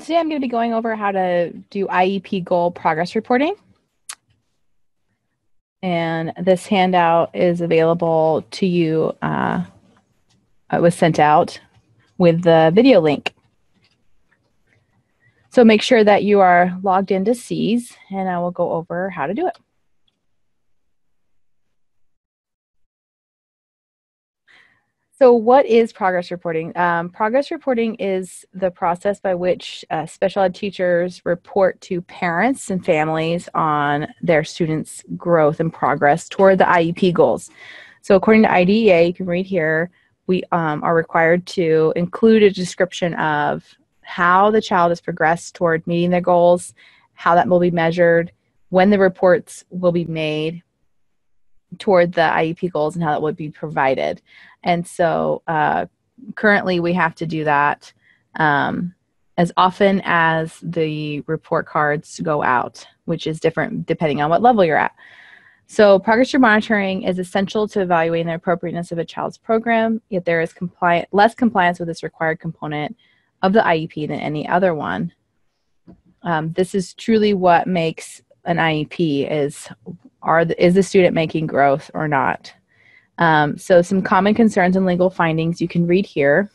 Today I'm going to be going over how to do IEP goal progress reporting. And this handout is available to you. Uh, it was sent out with the video link. So make sure that you are logged into SEAS and I will go over how to do it. So, what is progress reporting? Um, progress reporting is the process by which uh, special ed teachers report to parents and families on their students' growth and progress toward the IEP goals. So, according to IDEA, you can read here, we um, are required to include a description of how the child has progressed toward meeting their goals, how that will be measured, when the reports will be made toward the IEP goals, and how that would be provided. And so uh, currently we have to do that um, as often as the report cards go out, which is different depending on what level you're at. So progress monitoring is essential to evaluating the appropriateness of a child's program, yet there is compliant, less compliance with this required component of the IEP than any other one. Um, this is truly what makes an IEP is are the, is the student making growth or not? Um, so some common concerns and legal findings you can read here.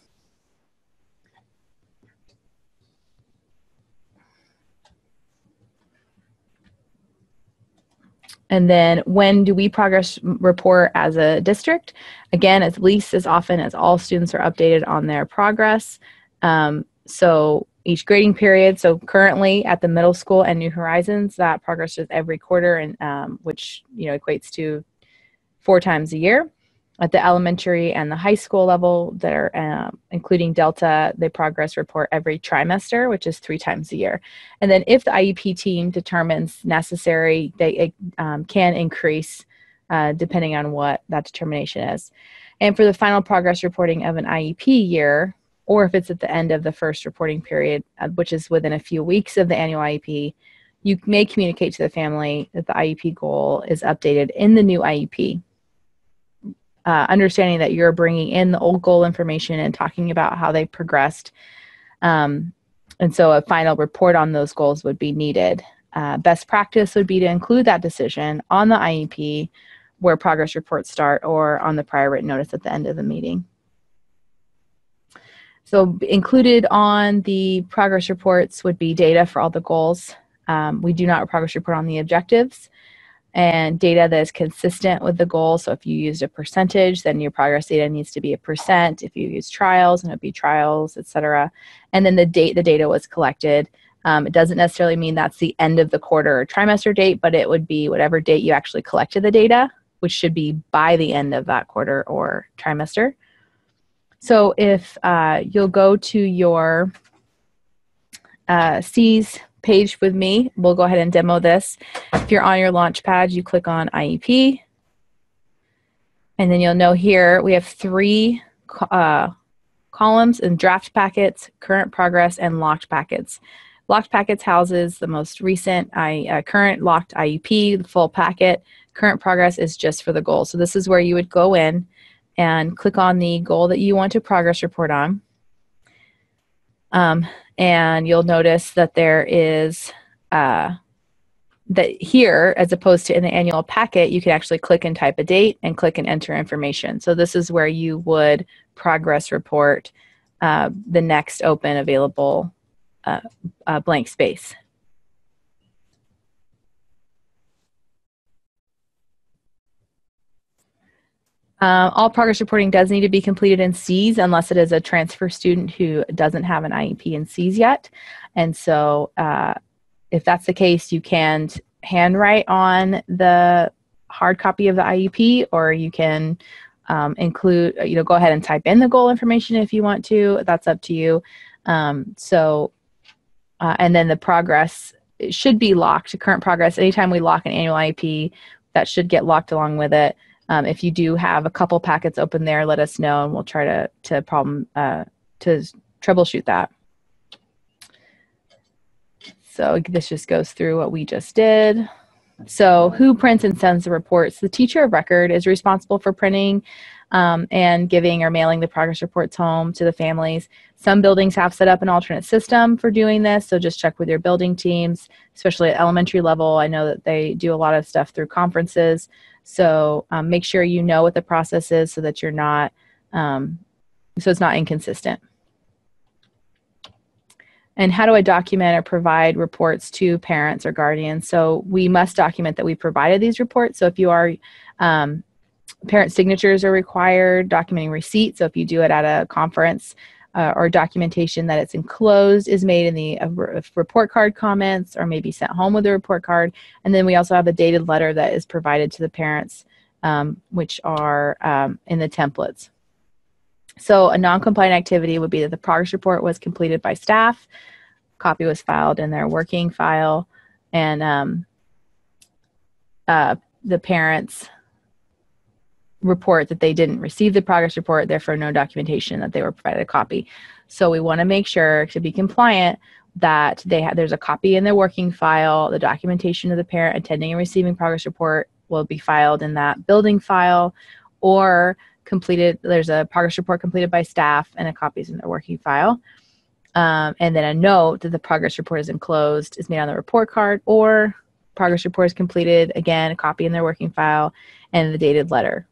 And then when do we progress report as a district? Again, at least as often as all students are updated on their progress. Um, so each grading period. So currently at the middle school and New Horizons, that progress is every quarter, and um, which you know equates to four times a year. At the elementary and the high school level, they're uh, including Delta, they progress report every trimester, which is three times a year. And then if the IEP team determines necessary, they um, can increase uh, depending on what that determination is. And for the final progress reporting of an IEP year, or if it's at the end of the first reporting period, uh, which is within a few weeks of the annual IEP, you may communicate to the family that the IEP goal is updated in the new IEP uh, understanding that you're bringing in the old goal information and talking about how they progressed. Um, and so a final report on those goals would be needed. Uh, best practice would be to include that decision on the IEP where progress reports start or on the prior written notice at the end of the meeting. So included on the progress reports would be data for all the goals. Um, we do not progress report on the objectives and data that is consistent with the goal. So if you used a percentage, then your progress data needs to be a percent. If you use trials, and it'd be trials, etc. And then the date the data was collected. Um, it doesn't necessarily mean that's the end of the quarter or trimester date, but it would be whatever date you actually collected the data, which should be by the end of that quarter or trimester. So if uh, you'll go to your uh, SEAS page with me. We'll go ahead and demo this. If you're on your launch pad, you click on IEP. And then you'll know here we have three uh, columns and draft packets, current progress, and locked packets. Locked packets houses the most recent I, uh, current locked IEP, the full packet. Current progress is just for the goal. So this is where you would go in and click on the goal that you want to progress report on. Um, and you'll notice that there is uh, that here, as opposed to in the annual packet, you can actually click and type a date and click and enter information. So this is where you would progress report uh, the next open available uh, uh blank space. Uh, all progress reporting does need to be completed in SEAS unless it is a transfer student who doesn't have an IEP in SEAS yet. And so, uh, if that's the case, you can handwrite on the hard copy of the IEP, or you can um, include, you know, go ahead and type in the goal information if you want to. That's up to you. Um, so, uh, and then the progress should be locked. Current progress. Anytime we lock an annual IEP, that should get locked along with it. Um, if you do have a couple packets open there, let us know and we'll try to, to problem uh, to troubleshoot that. So this just goes through what we just did. So, who prints and sends the reports? The teacher of record is responsible for printing um, and giving or mailing the progress reports home to the families. Some buildings have set up an alternate system for doing this, so just check with your building teams, especially at elementary level. I know that they do a lot of stuff through conferences, so um, make sure you know what the process is so that you're not, um, so it's not inconsistent. And how do I document or provide reports to parents or guardians? So we must document that we provided these reports. So if you are um, parent signatures are required, documenting receipts. So if you do it at a conference uh, or documentation that it's enclosed is made in the uh, report card comments or maybe sent home with a report card. And then we also have a dated letter that is provided to the parents, um, which are um, in the templates. So a non-compliant activity would be that the progress report was completed by staff, copy was filed in their working file, and um, uh, the parents report that they didn't receive the progress report, therefore no documentation that they were provided a copy. So we want to make sure to be compliant that they have there's a copy in their working file, the documentation of the parent attending and receiving progress report will be filed in that building file or completed there's a progress report completed by staff and a copy is in their working file. Um, and then a note that the progress report is enclosed is made on the report card or progress report is completed again a copy in their working file and the dated letter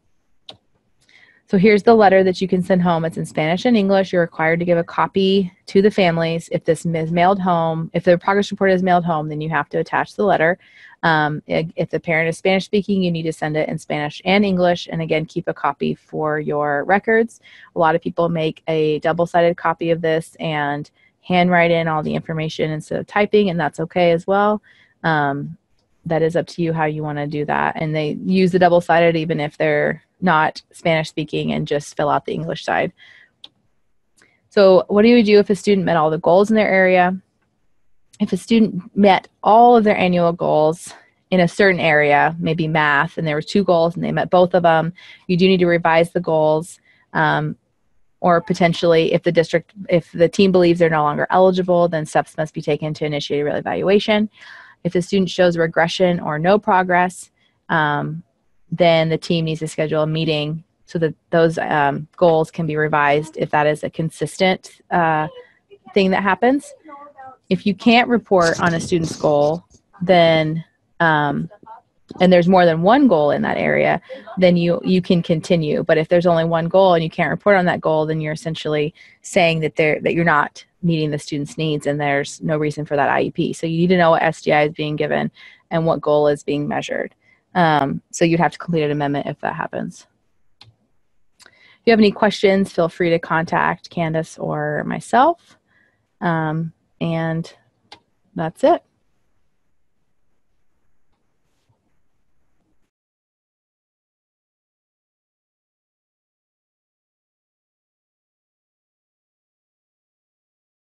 so here's the letter that you can send home. It's in Spanish and English. You're required to give a copy to the families. If this is mailed home, if the progress report is mailed home, then you have to attach the letter. Um, if the parent is Spanish speaking, you need to send it in Spanish and English. And again, keep a copy for your records. A lot of people make a double sided copy of this and handwrite in all the information instead of typing, and that's okay as well. Um, that is up to you how you want to do that. And they use the double sided even if they're not Spanish speaking and just fill out the English side. So, what do you do if a student met all the goals in their area? If a student met all of their annual goals in a certain area, maybe math, and there were two goals and they met both of them, you do need to revise the goals. Um, or potentially, if the district, if the team believes they're no longer eligible, then steps must be taken to initiate a real evaluation. If the student shows regression or no progress, um, then the team needs to schedule a meeting so that those um, goals can be revised if that is a consistent uh, thing that happens. If you can't report on a student's goal, then um, and there's more than one goal in that area, then you you can continue. But if there's only one goal and you can't report on that goal, then you're essentially saying that they're that you're not meeting the student's needs and there's no reason for that IEP. So you need to know what SDI is being given and what goal is being measured. Um, so you'd have to complete an amendment if that happens. If you have any questions, feel free to contact Candace or myself. Um, and that's it.